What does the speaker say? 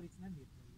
before it's none here.